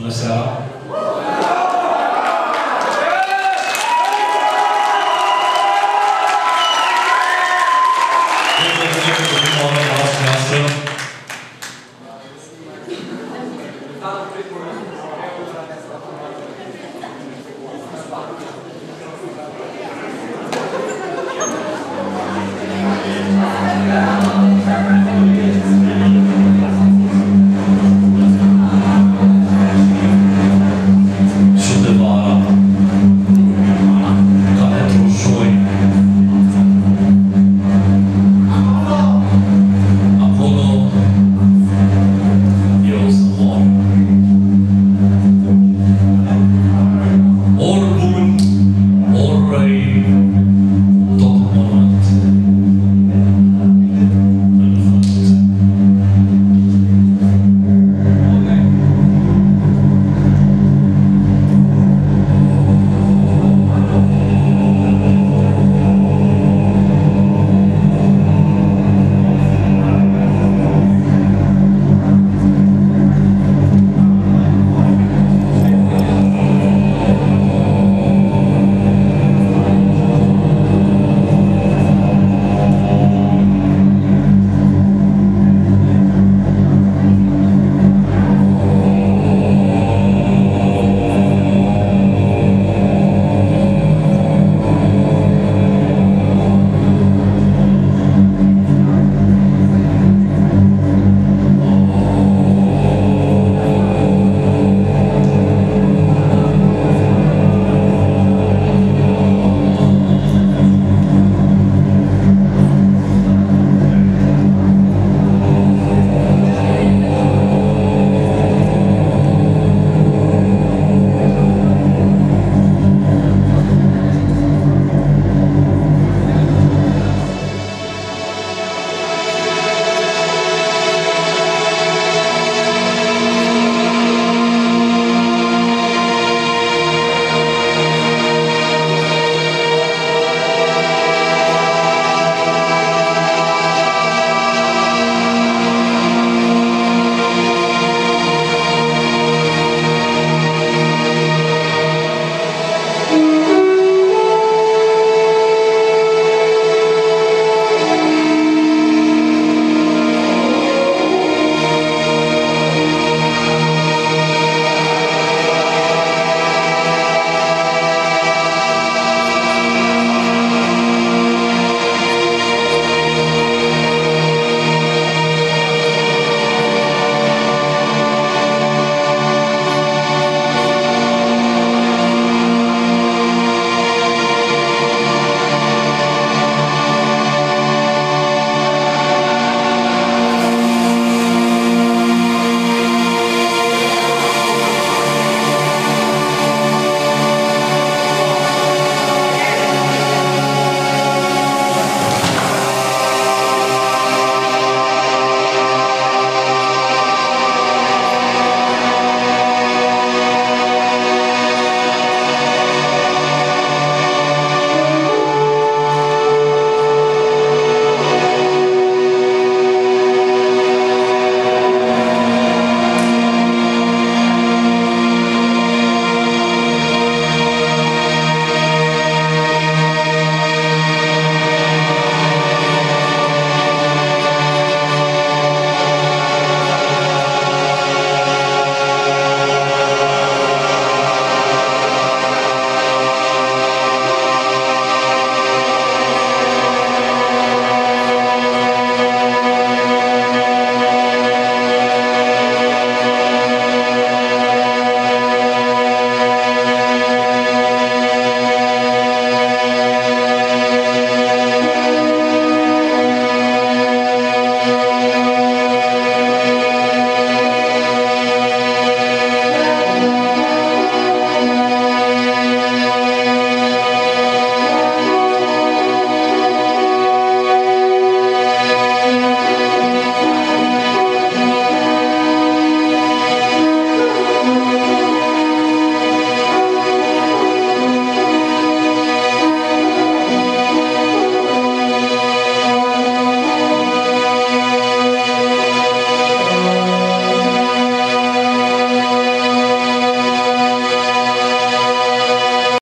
Nós será